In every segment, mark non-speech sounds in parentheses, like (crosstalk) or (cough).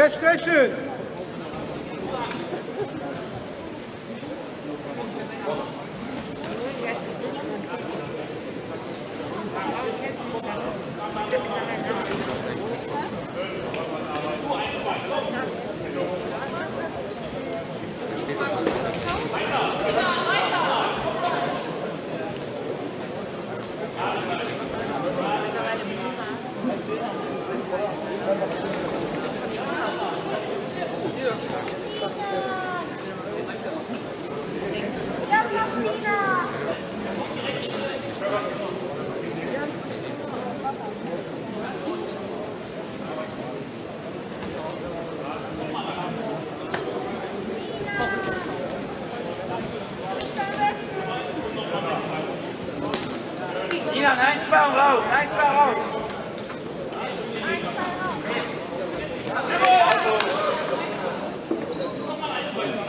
Mehr sprechen! Sinan, eins, zwei und raus, eins, zwei raus.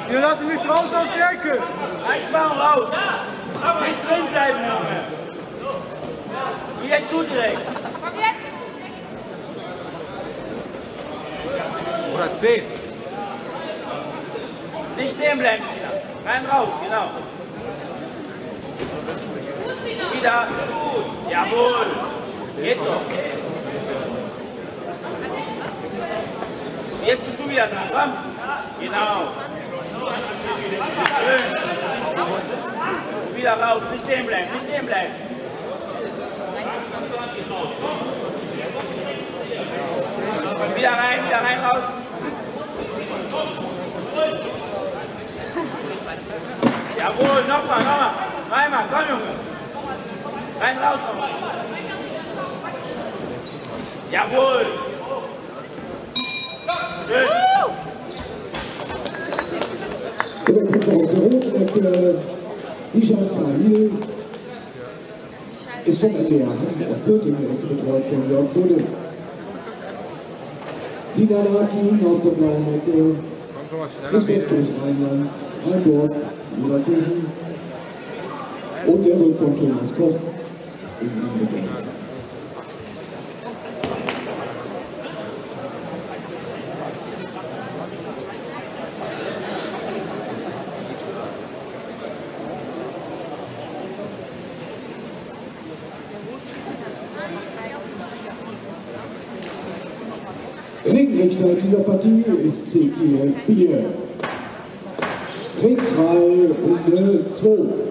Wir lassen mich raus aus der Ecke! Eins, zwei und raus. Nicht drin bleiben, Junge. Wieder zu direkt. Komm jetzt! Oder 10. Nicht stehen bleiben, Sinan. Rein raus, genau. Wieder. Jawohl. Geht doch. Jetzt bist du wieder dran. Komm. Genau. Schön. Wieder raus. Nicht stehen bleiben. Nicht stehen bleiben. Wieder rein, wieder rein, raus. Jawohl, nochmal, nochmal. Reimer, komm Junge. Rein, raus nochmal. Jawohl. Schön. Rotecke, Nishan Kahil ist führt in der Ecke betreut von Jörg Bude. Sina Lakin aus der blauen Ecke. Vectus Rheinland, Heimdorf, Leverkusen und der wird von Thomas Koch. Ringrichter dieser Partie ist Zekiel Bier. Ringfrei Runde 2.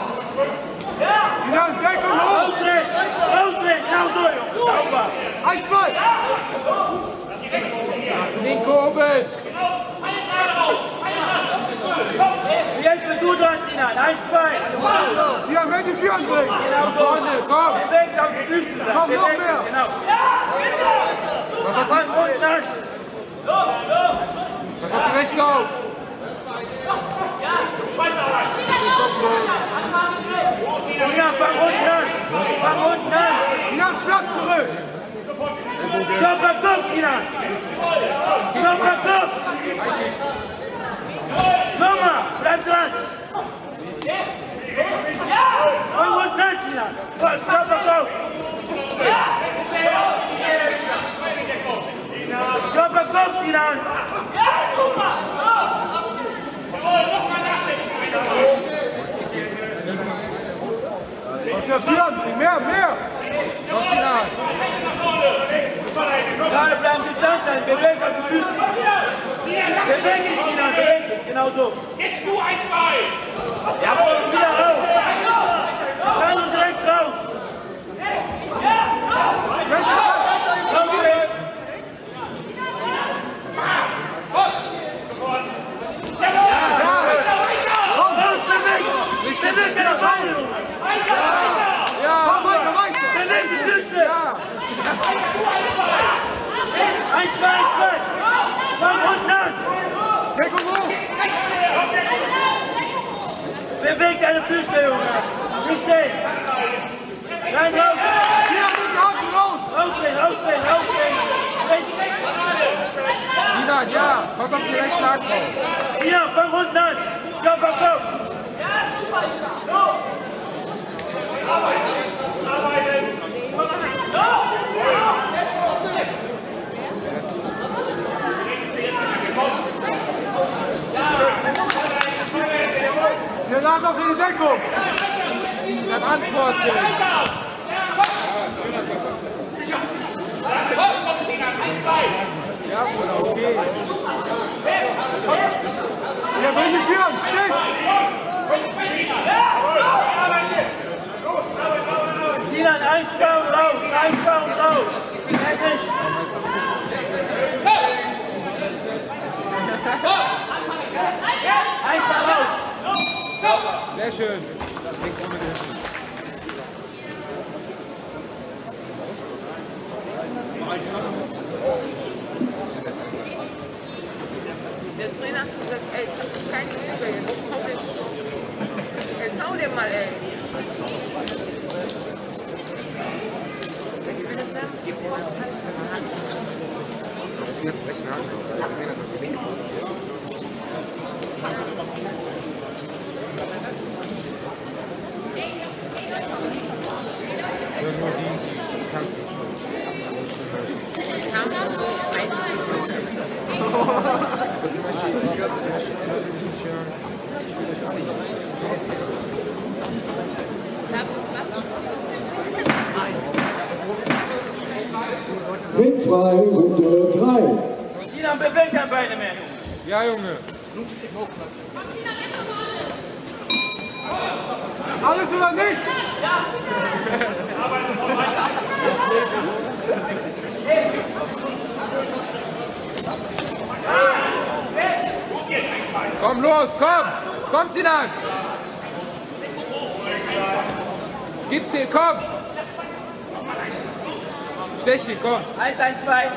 Eins, zwei. Sinan, mehr die Vier anbringen! Genau so. Vorne, komm. Bewegt auf die Füße. Sag. Komm, noch mehr. Genau. Was hat, Komm, unten an. was hat die rechte auf? Sinan, fang unten an. Fang unten an. Sinan, Platz zurück. Kopf! Körper, Kopf! Nochmal, bleib dran! Körper, Kopf! Körper, Kopf, Sinan! Konzentrieren, mehr, Bebek ist Sinan, Bebek, genauso. Jetzt du ein Zwei! Beweg deine Füße, Junge. Nicht stehen. Rein, raus. Hier mit den Haken raus. Rausdrehen, rausdrehen, rausdrehen. Rechts. Sinan, ja. Pass auf die rechte Haken auf. Hier, fang unten an. Kopf auf Kopf. Wir laden auf in die Deckung. Dann antworten. Ja. Sinan, eins, zwei raus. Eins, raus. Sehr schön. Links einmal die Hüfte. Der Trainer hat gesagt, ey, ich hab keine Übel, jetzt den, jetzt hau den mal, ey. Ich dir Hier, rechten Haken auf. Ich hab gesehen, dass das die linke ist. Ich höre nur die, die Tanken Aber zum Beispiel, zum Beispiel, ich höre, ich will euch alle jetzt. Ringfrei, Runde 3. Sinan, beweg deine Beine mehr, Junge. Ja, Junge. Alles oder nicht? Komm los, komm! Komm, Sinan! Gib dir, komm! Stech ihn, komm! Eins, eins, zwei.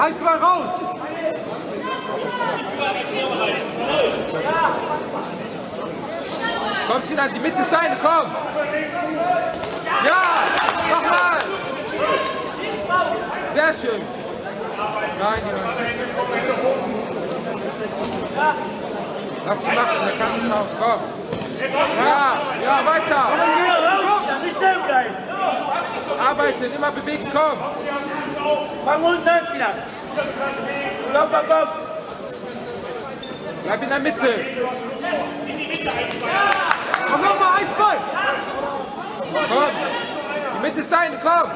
Ein, zwei raus. Komm, Sinan, die Mitte ist deine, komm! Ja! Nochmal! Sehr schön! Nein, nicht. Lass ihn machen, der kann nicht schauen, komm! Ja, ja, weiter! Arbeiten, immer bewegen, komm! Fang unten an, Sinan. Kopf auf Kopf. Bleib in der Mitte! Komm nochmal, ein, zwei. Komm! Die Mitte ist deine, komm!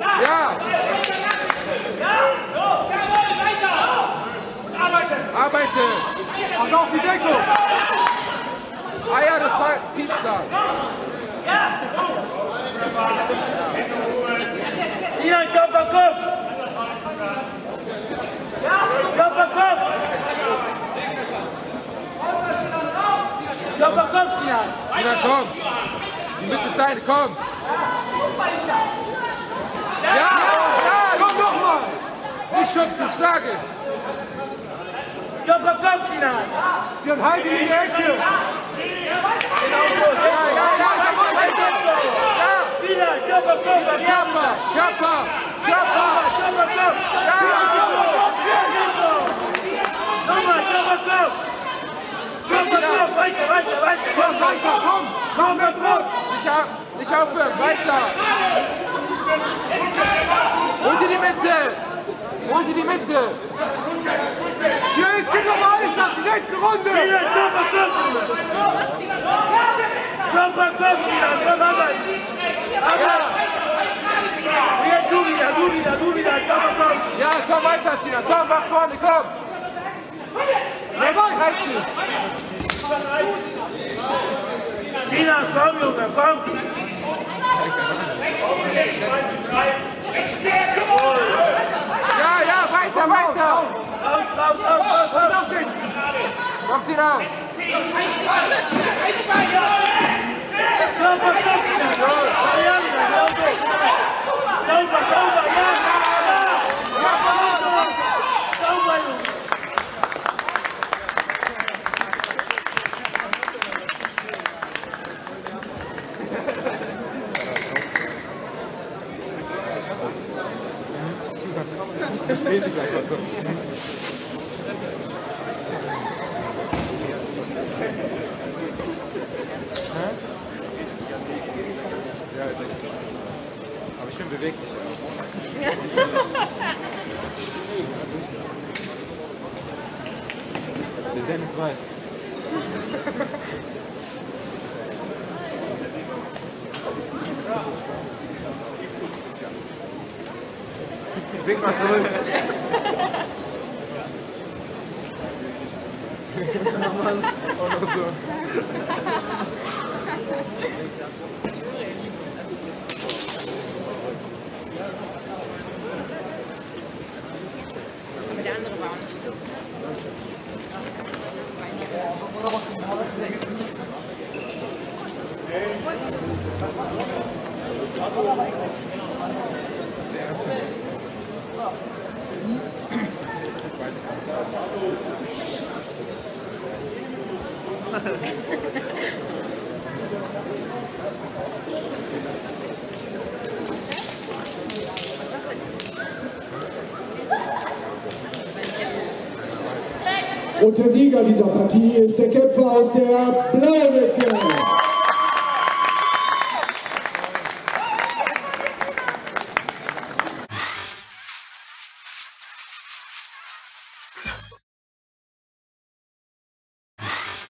Ja! Arbeite! Ach, auf die Deckung. Ah ja, das war Tiefschlag. Sinan, Kopf auf Kopf. Kopf auf Kopf. Kopf auf Kopf, Sinan. Sinan, komm! Die Mitte ist deine, komm! Ja! Ja! Komm nochmal. Nicht schubsen, schlage! Kopf auf Kopf, Sinan. Dann halt ihn in die Ecke. Genau so. Ja, ja, ja, weiter, weiter. Ja, Wieder, Körper, Körper, Körper, Körper, Körper. Körper, Körper. Ja, Komm, komm, hier, Nico. Nochmal, Körper, Körper. Körper, Körper, weiter, weiter, weiter. Mach weiter, komm. Mach mehr Druck. nicht, auf, nicht aufhören, weiter. Hol dir die Mitte. Hol dir die Mitte. Hier, jetzt gib noch mal alles, das die letzte Runde. Wieder, Körper, Körper. Körper, Körper, wieder, komm, arbeiten. Jetzt du wieder, du wieder, du wieder, Körper, Körper. Ja, komm weiter, Sina. Komm, mach vorne, komm. Rechts, rechts. Sina, komm, Junge, komm. Ja, ja, weiter, weiter. Raus, raus, raus, raus, raus. Komm, Sina. Körper, Körper, Sina. Ja, wieder, genau so. Sauber, sauber, ja, ja. Sauber, Junge. Bestätigt einfach so. Ja, ist echt so. Bin beweglich. Der Dennis weiß. Wink mal zurück. (laughs) Auch noch so. Aber der andere war auch nicht schlimm. Und der Sieger dieser Partie ist der Kämpfer aus der blauen Ecke.